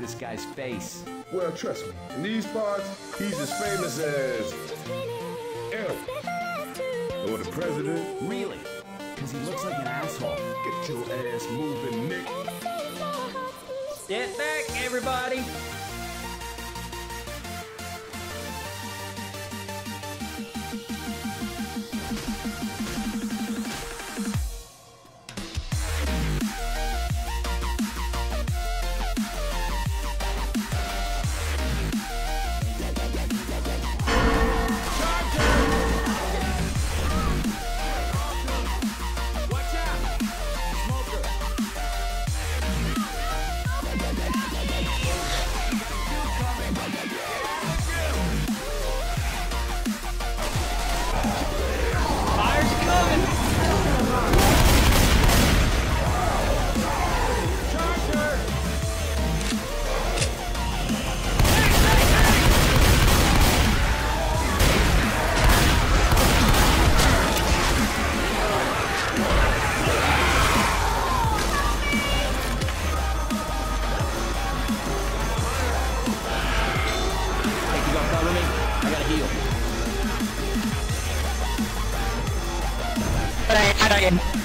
this guy's face. Well, trust me, in these parts, he's as famous as Elvis or the president. Really? Because he looks like an asshole. Get your ass moving, Nick. Get back, everybody! Thanks.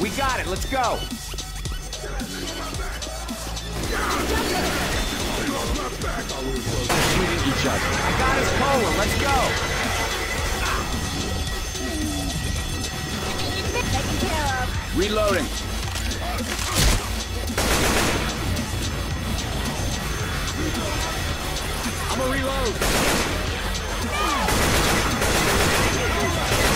We got it. Let's go. Shooting each other. I got his pole. Let's go. Reloading. I'm a reload. Throwing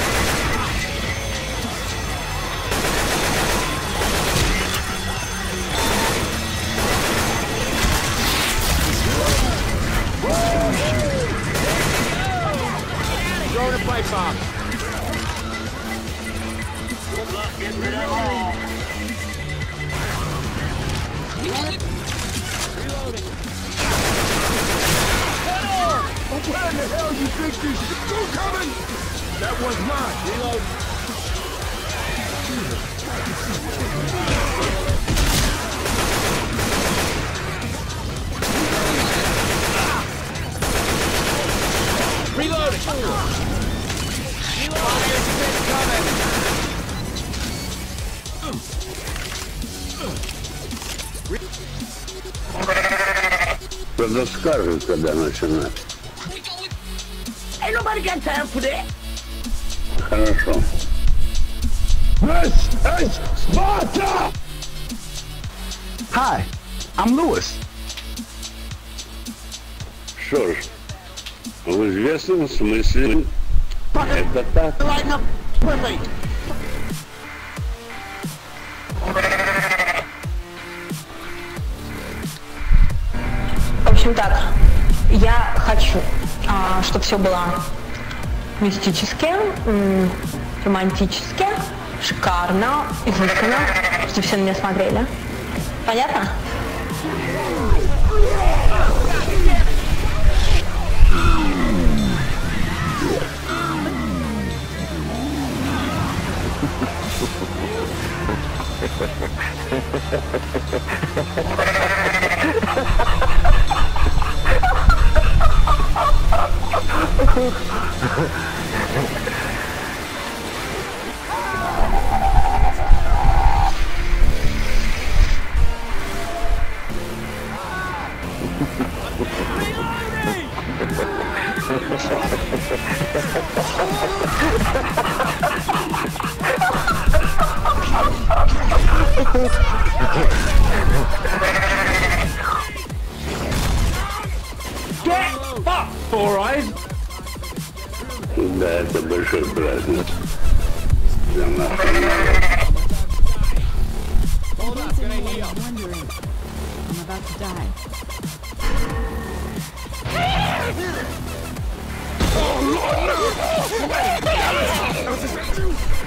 Правда, скажут, когда начинать. Ain't nobody got time for that. Хорошо. This is Sparta! Hi, I'm Lewis. Что ж, В известном смысле это так. В общем так, я хочу, чтобы все было мистически, романтически, шикарно, изысканно, чтобы все на меня смотрели. Понятно? Ha ha ha ha! Get fucked, alright? That's a bishop, Bradley. About to die. Oh, Lord, no!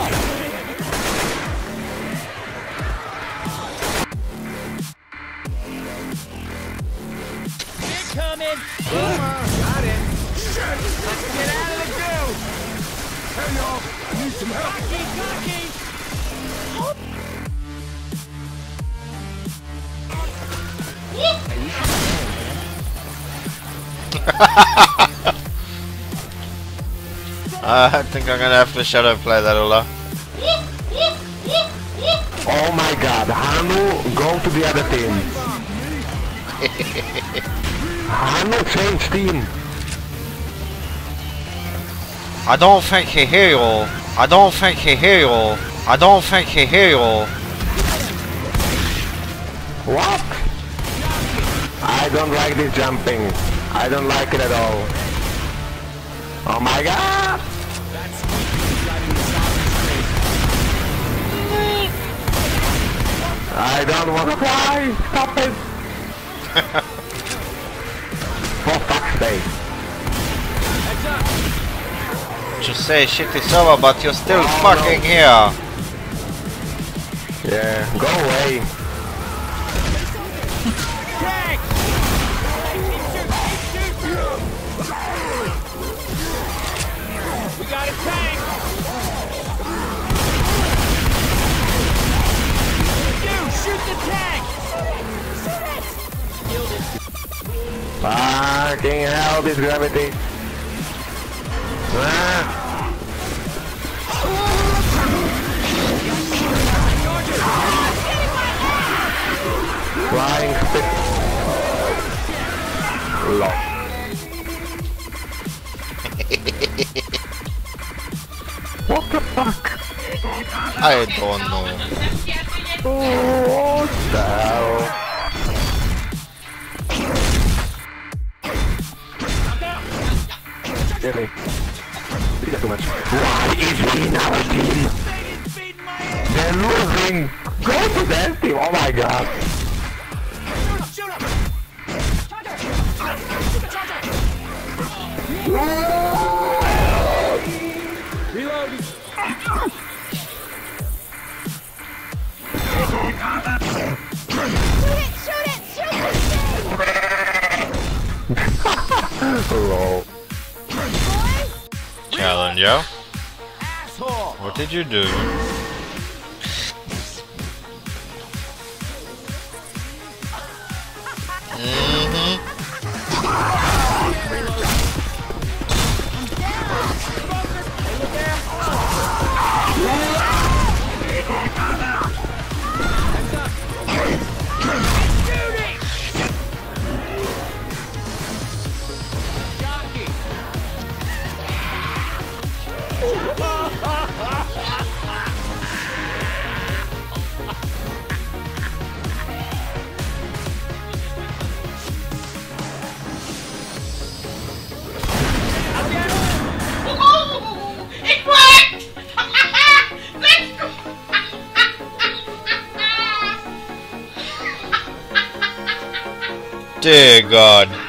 some help. Cocky, cocky. I think I'm gonna have to shadow play that Ola. Oh my god, Hanu, go to the other team. Hanu, change team. I don't think he hear you all. I don't think he hear you. I don't think he hear you. What? I don't like this jumping. I don't like it at all. Oh my god! I don't want to fly! Stop it! Just say shit is over, but you're still Oh, fucking no. here. Yeah, go away. We got a tank! Dude, shoot! Fucking hell, this gravity. Ah. Flying spit. Lol. what the fuck? I don't know. What the hell? Really? You got too much. Why is he in our team? They're losing! Go to that team! Oh my god! Lol. Challenger. What did you do? Dear God.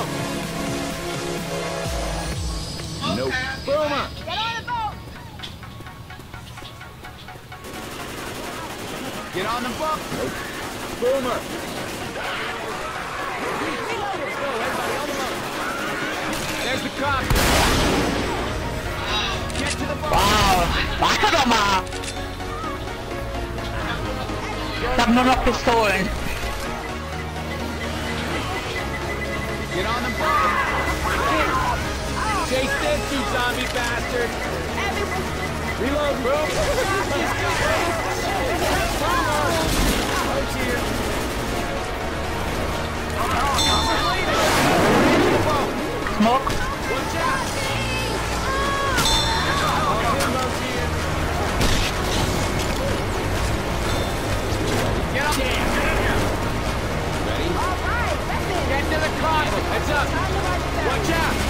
boat! Nope. Boom up! Get on the boat! Get on the boat! Nope. Boomer! There's the cop! Get to the boat! Wow! Basta ma! Tam non ho pistolen! Get on the bike! Chase this, you zombie bastard! Reload, bro! Smoke. Watch out! Get on! Yeah. Cross! Heads up! Watch out!